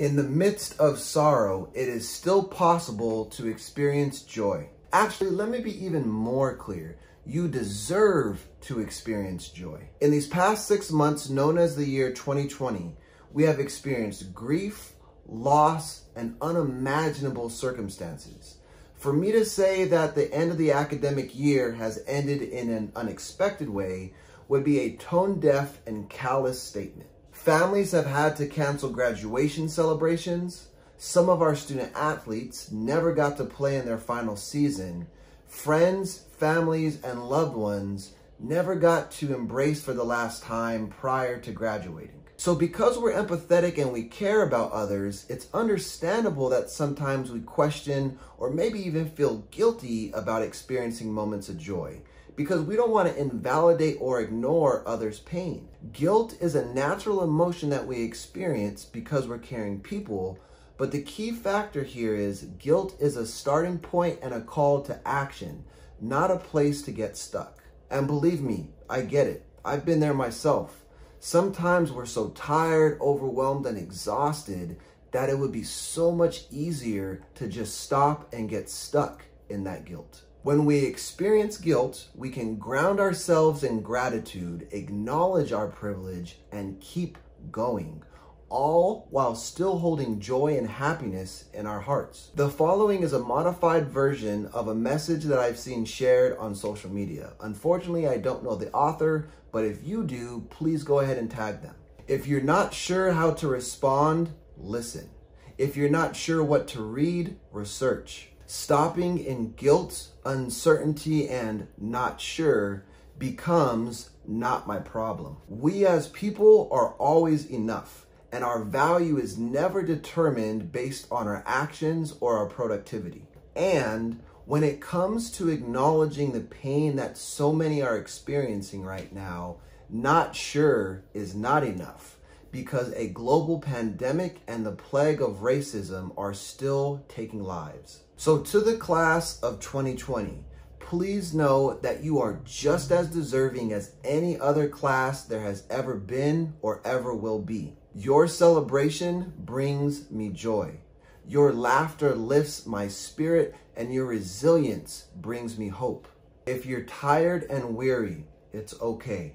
In the midst of sorrow, it is still possible to experience joy. Actually, let me be even more clear. You deserve to experience joy. In these past six months, known as the year 2020, we have experienced grief, loss, and unimaginable circumstances. For me to say that the end of the academic year has ended in an unexpected way would be a tone-deaf and callous statement. Families have had to cancel graduation celebrations. Some of our student athletes never got to play in their final season. Friends, families, and loved ones never got to embrace for the last time prior to graduating. So because we're empathetic and we care about others, it's understandable that sometimes we question or maybe even feel guilty about experiencing moments of joy because we don't want to invalidate or ignore others' pain. Guilt is a natural emotion that we experience because we're caring people, but the key factor here is guilt is a starting point and a call to action, not a place to get stuck. And believe me, I get it. I've been there myself. Sometimes we're so tired, overwhelmed, and exhausted that it would be so much easier to just stop and get stuck in that guilt. When we experience guilt, we can ground ourselves in gratitude, acknowledge our privilege, and keep going, all while still holding joy and happiness in our hearts. The following is a modified version of a message that I've seen shared on social media. Unfortunately, I don't know the author, but if you do, please go ahead and tag them. If you're not sure how to respond, listen. If you're not sure what to read, research. Stopping in guilt, uncertainty, and not sure becomes not my problem. We as people are always enough, and our value is never determined based on our actions or our productivity. And when it comes to acknowledging the pain that so many are experiencing right now, not sure is not enough because a global pandemic and the plague of racism are still taking lives. So to the class of 2020, please know that you are just as deserving as any other class there has ever been or ever will be. Your celebration brings me joy. Your laughter lifts my spirit and your resilience brings me hope. If you're tired and weary, it's okay.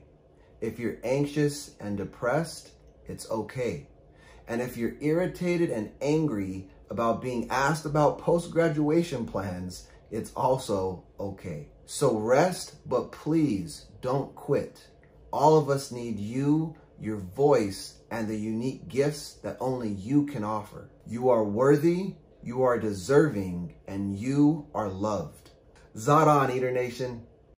If you're anxious and depressed, it's okay. And if you're irritated and angry about being asked about post-graduation plans, it's also okay. So rest, but please don't quit. All of us need you, your voice, and the unique gifts that only you can offer. You are worthy, you are deserving, and you are loved. Zara Anteater Nation.